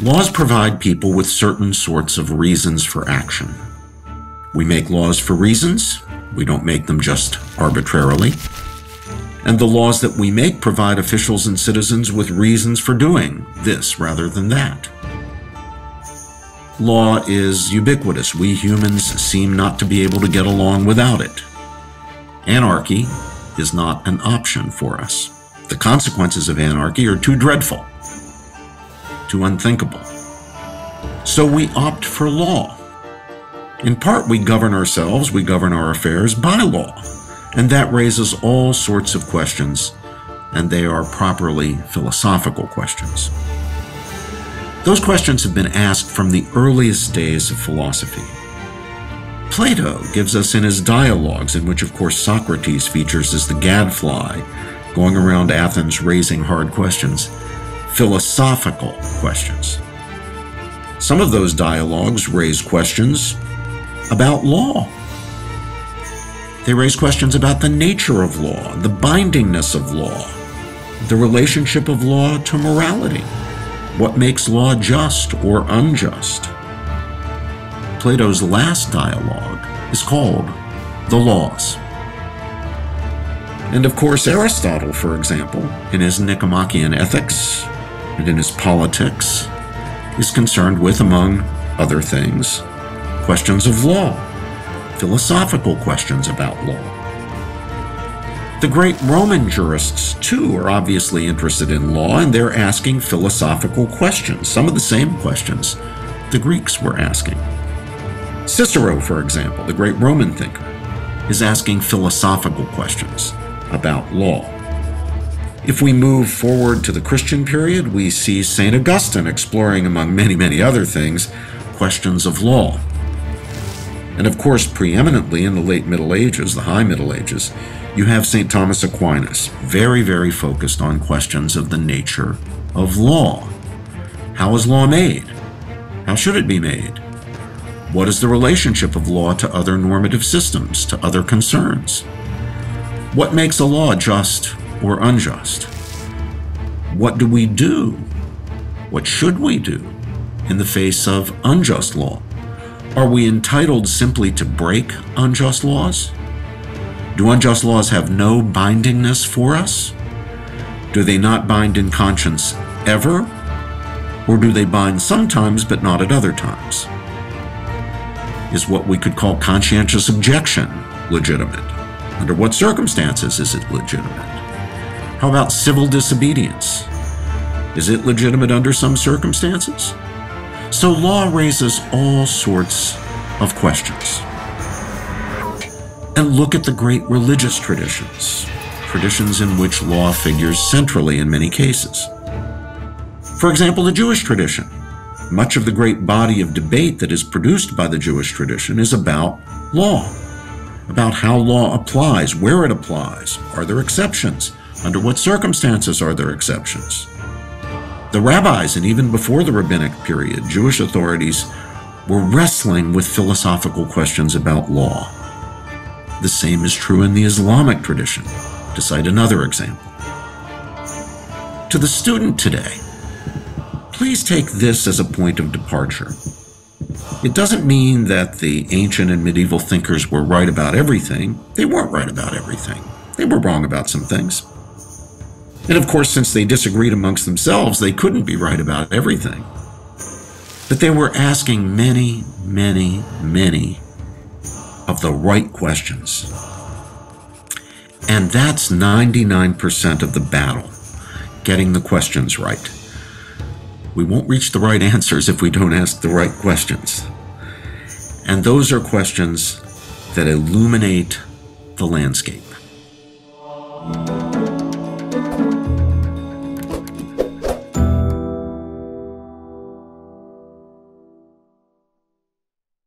Laws provide people with certain sorts of reasons for action. We make laws for reasons, we don't make them just arbitrarily. And the laws that we make provide officials and citizens with reasons for doing this rather than that. Law is ubiquitous. We humans seem not to be able to get along without it. Anarchy is not an option for us. The consequences of anarchy are too dreadful, too unthinkable. So we opt for law. In part, we govern ourselves, we govern our affairs by law, and that raises all sorts of questions, and they are properly philosophical questions. Those questions have been asked from the earliest days of philosophy. Plato gives us in his dialogues, in which, of course, Socrates features as the gadfly, going around Athens raising hard questions, philosophical questions. Some of those dialogues raise questions about law. They raise questions about the nature of law, the bindingness of law, the relationship of law to morality, what makes law just or unjust. Plato's last dialogue is called The Laws. And of course, Aristotle, for example, in his Nicomachean Ethics and in his Politics, is concerned with, among other things, questions of law, philosophical questions about law. The great Roman jurists, too, are obviously interested in law and they're asking philosophical questions, some of the same questions the Greeks were asking. Cicero, for example, the great Roman thinker, is asking philosophical questions about law. If we move forward to the Christian period, we see St. Augustine exploring, among many, many other things, questions of law. And of course, preeminently in the late Middle Ages, the High Middle Ages, you have St. Thomas Aquinas, very, very focused on questions of the nature of law. How is law made? How should it be made? What is the relationship of law to other normative systems, to other concerns? What makes a law just or unjust? What do we do? What should we do in the face of unjust law? Are we entitled simply to break unjust laws? Do unjust laws have no bindingness for us? Do they not bind in conscience ever? Or do they bind sometimes but not at other times? is what we could call conscientious objection legitimate? Under what circumstances is it legitimate? How about civil disobedience? Is it legitimate under some circumstances? So law raises all sorts of questions. And look at the great religious traditions, traditions in which law figures centrally in many cases. For example, the Jewish tradition much of the great body of debate that is produced by the Jewish tradition is about law, about how law applies, where it applies, are there exceptions, under what circumstances are there exceptions. The rabbis, and even before the rabbinic period, Jewish authorities were wrestling with philosophical questions about law. The same is true in the Islamic tradition, to cite another example. To the student today, please take this as a point of departure. It doesn't mean that the ancient and medieval thinkers were right about everything. They weren't right about everything. They were wrong about some things. And of course, since they disagreed amongst themselves, they couldn't be right about everything. But they were asking many, many, many of the right questions. And that's 99% of the battle, getting the questions right. We won't reach the right answers if we don't ask the right questions. And those are questions that illuminate the landscape.